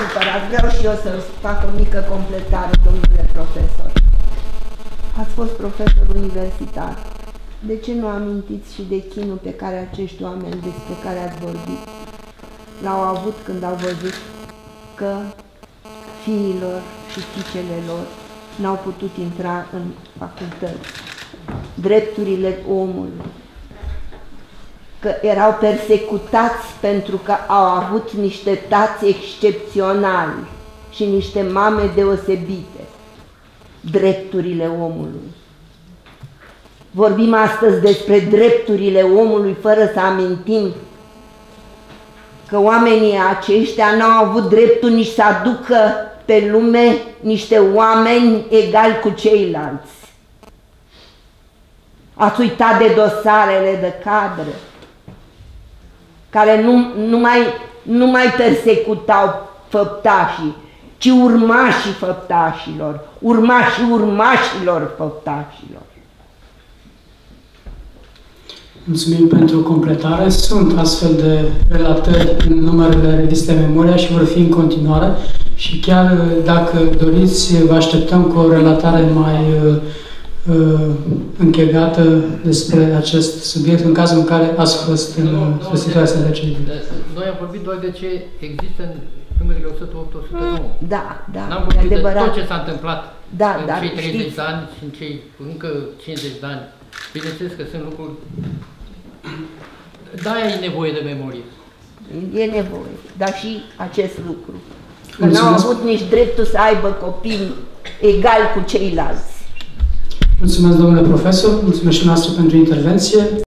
supărați, vreau și eu să fac o mică completare, domnule profesor. Ați fost profesor universitar. De ce nu amintiți și de chinul pe care acești oameni despre care ați vorbit l-au avut când au văzut că fiilor și fiicele lor n-au putut intra în facultăți. Drepturile omului, că erau persecutați pentru că au avut niște tați excepționali și niște mame deosebite. Drepturile omului. Vorbim astăzi despre drepturile omului fără să amintim că oamenii aceștia n-au avut dreptul nici să aducă pe lume niște oameni egali cu ceilalți. Ați uitat de dosarele de cadre care nu, nu, mai, nu mai persecutau făptașii, ci urmașii făptașilor, urmașii urmașilor făptașilor. Mulțumim pentru completare. Sunt astfel de relatări în numerele reviste Memoria și vor fi în continuare. Și chiar dacă doriți, vă așteptăm cu o relatare mai uh, uh, închegată despre acest subiect în cazul în care ați fost în uh, situația de acei Noi am vorbit doar de ce există în numerele 108-109. Da, da, N-am vorbit adevărat. de tot ce s-a întâmplat Da, în dar cei 30 știți- de ani și în cei încă 50 de ani. Bineînțeles că sunt lucruri... Da, e nevoie de memorie. E nevoie, dar și acest lucru. Că Mulțumesc. n-au avut nici dreptul să aibă copii egali cu ceilalți. Mulțumesc, domnule profesor, mulțumesc și noastră pentru intervenție.